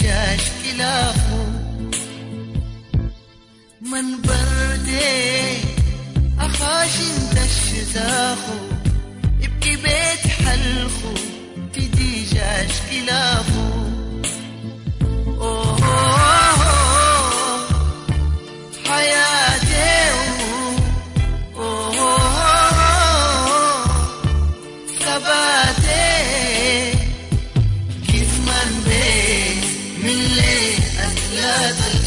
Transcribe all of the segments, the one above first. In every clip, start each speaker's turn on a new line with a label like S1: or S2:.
S1: خلافه. من بردي أخاش انت الشزاخو يبكي بيت حلخو تدي جاش خلافه. أوه أثلاث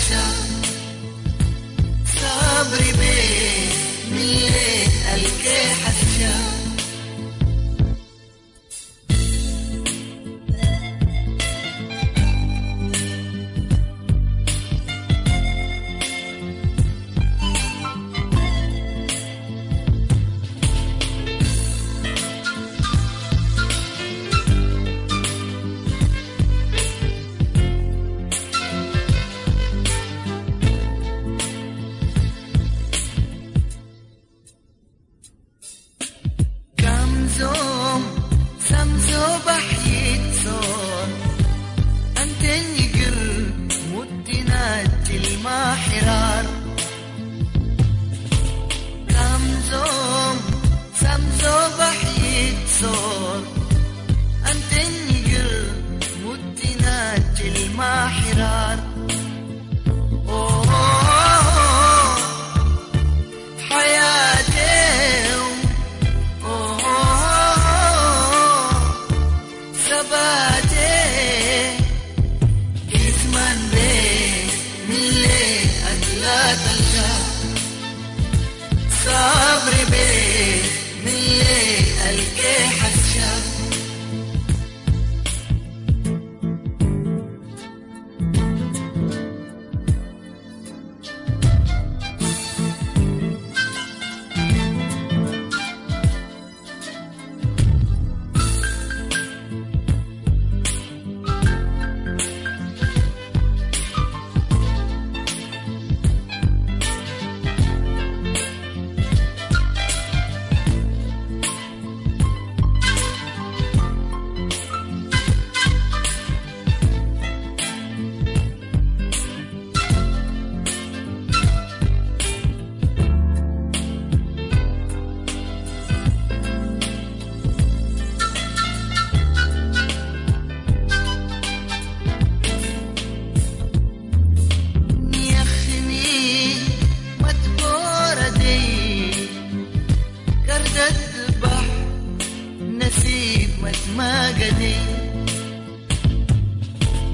S1: نسيب مدما قدي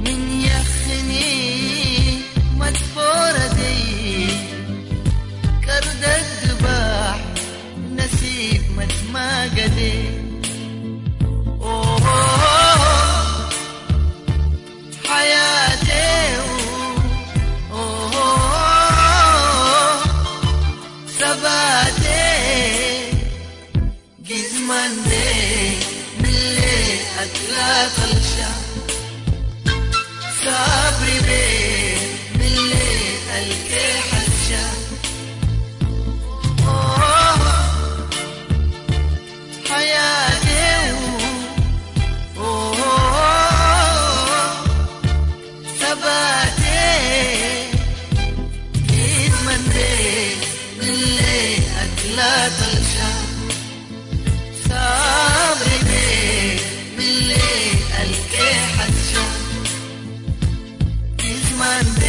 S1: من يخني مدبورة دي. قرد الذبح نسيب مدما قدي أوه. حياتي أوه. ثباتي جزمان حد لا تلشى من بين ملي قلبي أوه. حياتي ثباتي. إيد من ملي أكلة تلشى Sunday.